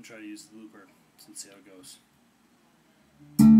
and try to use the looper and see how it goes.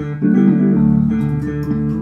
Música